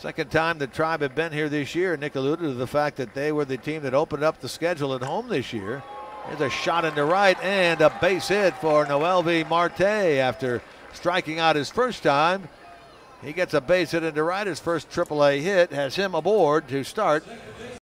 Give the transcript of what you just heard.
Second time the Tribe have been here this year. Nick alluded to the fact that they were the team that opened up the schedule at home this year. There's a shot into right and a base hit for Noelvi Marte after striking out his first time. He gets a base hit into right. His first AAA hit has him aboard to start